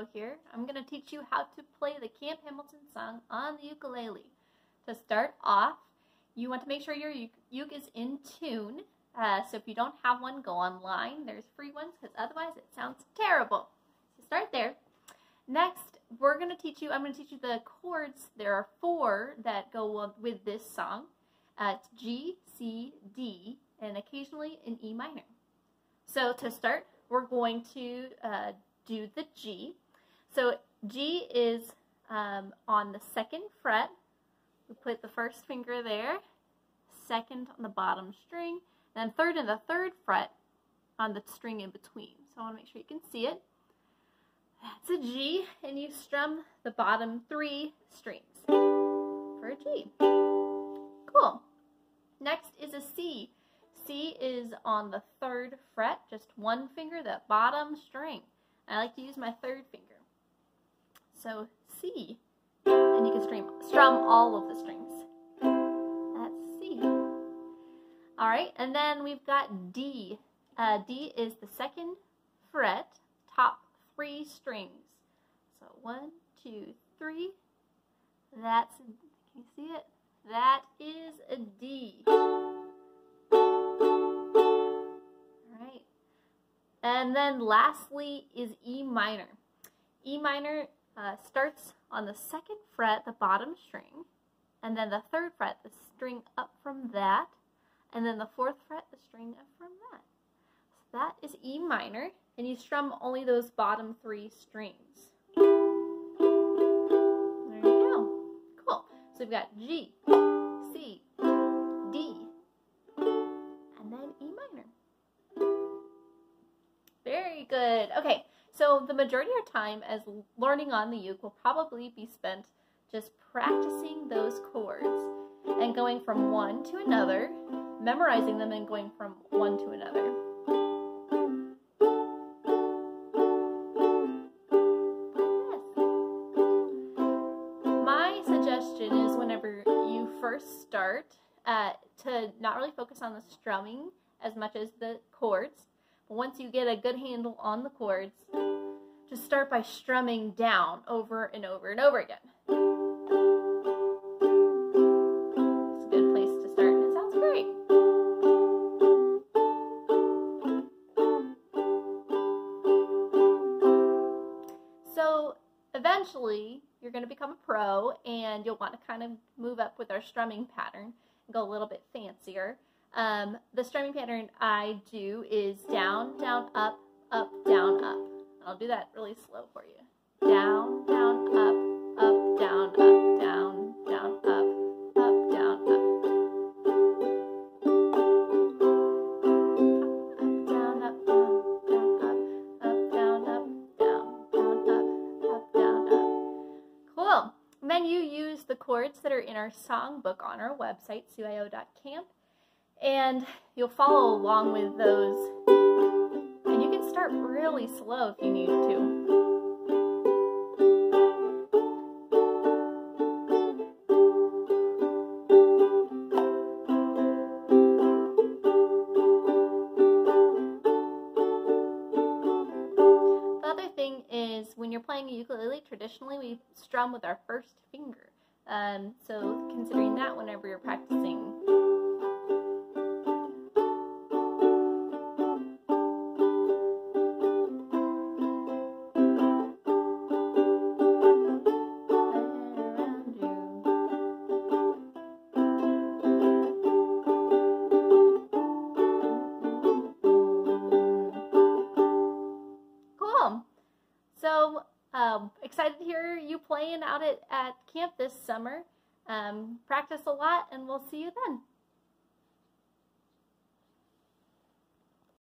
video here, I'm going to teach you how to play the Camp Hamilton song on the ukulele. To start off, you want to make sure your uke is in tune. Uh, so if you don't have one, go online. There's free ones because otherwise it sounds terrible. So start there. Next, we're going to teach you, I'm going to teach you the chords. There are four that go with this song. Uh, it's G, C, D, and occasionally an E minor. So to start, we're going to uh, do the G. So G is um, on the second fret. We put the first finger there, second on the bottom string, then third and the third fret on the string in between. So I want to make sure you can see it. That's a G, and you strum the bottom three strings for a G. Cool. Next is a C. C is on the third fret, just one finger, the bottom string. I like to use my third finger. So C, and you can strum, strum all of the strings. That's C. All right, and then we've got D. Uh, D is the second fret, top three strings. So one, two, three. That's, can you see it? That is a D. And then lastly is E minor. E minor uh, starts on the second fret, the bottom string, and then the third fret, the string up from that, and then the fourth fret, the string up from that. So that is E minor, and you strum only those bottom three strings. There you go. Cool. So we've got G, Okay, so the majority of time as learning on the uke will probably be spent just practicing those chords and going from one to another, memorizing them and going from one to another. My suggestion is whenever you first start uh, to not really focus on the strumming as much as the chords once you get a good handle on the chords, just start by strumming down over and over and over again. It's a good place to start, and it sounds great. So eventually, you're going to become a pro, and you'll want to kind of move up with our strumming pattern and go a little bit fancier. Um, the strumming pattern I do is down, down, up, up, down, up. I'll do that really slow for you. Down, down, up, up, down, up, down, down, up, up, down, up. Up, down, up, down, down, up, up, down, up, down, down, up, up, down, up. Cool. Then you use the chords that are in our songbook on our website, cyo.camp and you'll follow along with those. And you can start really slow if you need to. The other thing is when you're playing a ukulele, traditionally we strum with our first finger. Um, so considering that whenever you're practicing um, excited to hear you playing out at, at camp this summer. Um, practice a lot and we'll see you then.